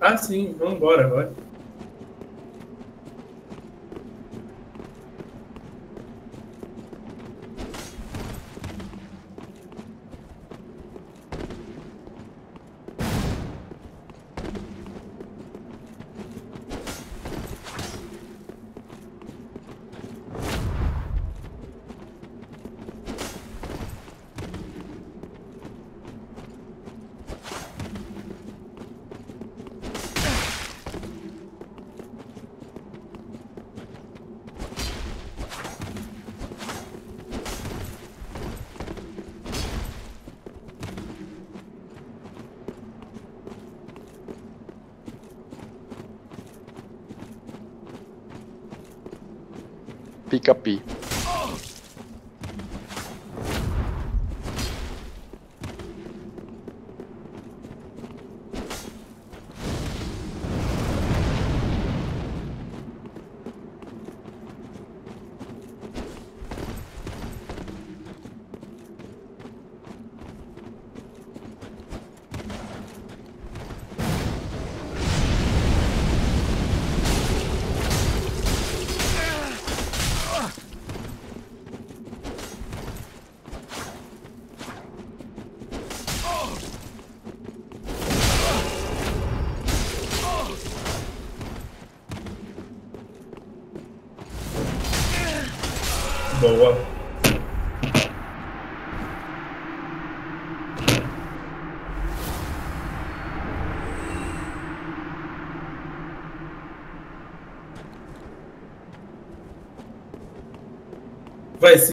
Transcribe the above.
Ah, sim, vamos embora agora. PKP. Boa. Vai se